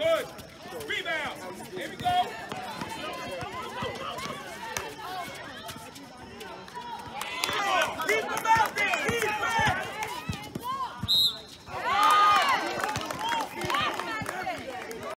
Good. Rebound. Here we go.